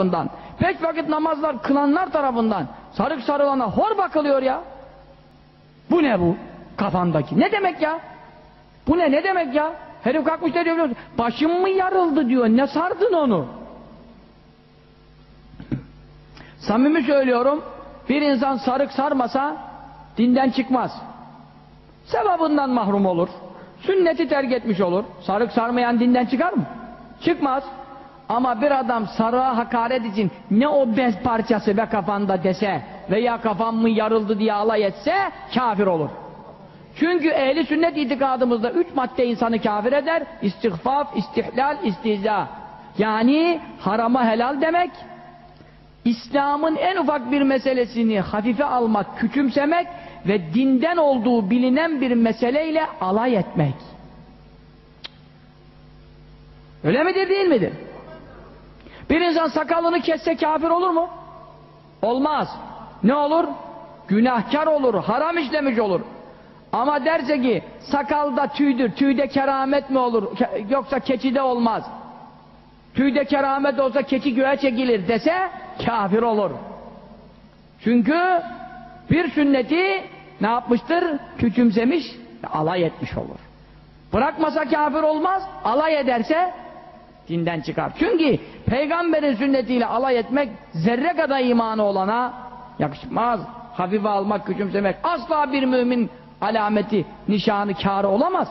tarafından, beş vakit namazlar kılanlar tarafından sarık sarılana hor bakılıyor ya. Bu ne bu? Kafandaki. Ne demek ya? Bu ne? Ne demek ya? Herif kalkmış da diyor? Başım mı yarıldı diyor. Ne sardın onu? Samimi söylüyorum. Bir insan sarık sarmasa dinden çıkmaz. Sevabından mahrum olur. Sünneti terk etmiş olur. Sarık sarmayan dinden çıkar mı? Çıkmaz. Ama bir adam sarığa hakaret için ne o bez parçası be kafanda dese veya kafam mı yarıldı diye alay etse kafir olur. Çünkü ehli sünnet itikadımızda üç madde insanı kafir eder. İstihfaf, istihlal, istihza. Yani harama helal demek, İslam'ın en ufak bir meselesini hafife almak, küçümsemek ve dinden olduğu bilinen bir meseleyle alay etmek. Öyle midir değil midir? Bir insan sakalını kesse kafir olur mu? Olmaz. Ne olur? Günahkar olur, haram işlemiş olur. Ama derse ki sakalda tüydür, tüyde keramet mi olur Ke yoksa keçide olmaz. Tüyde keramet olsa keçi göğe çekilir dese kafir olur. Çünkü bir sünneti ne yapmıştır? Küçümsemiş, alay etmiş olur. Bırakmasa kafir olmaz, alay ederse dinden çıkar. Çünkü peygamberin sünnetiyle alay etmek zerre kadar imanı olana yakışmaz. Hafife almak, küçümsemek asla bir mümin alameti, nişanı, kârı olamaz.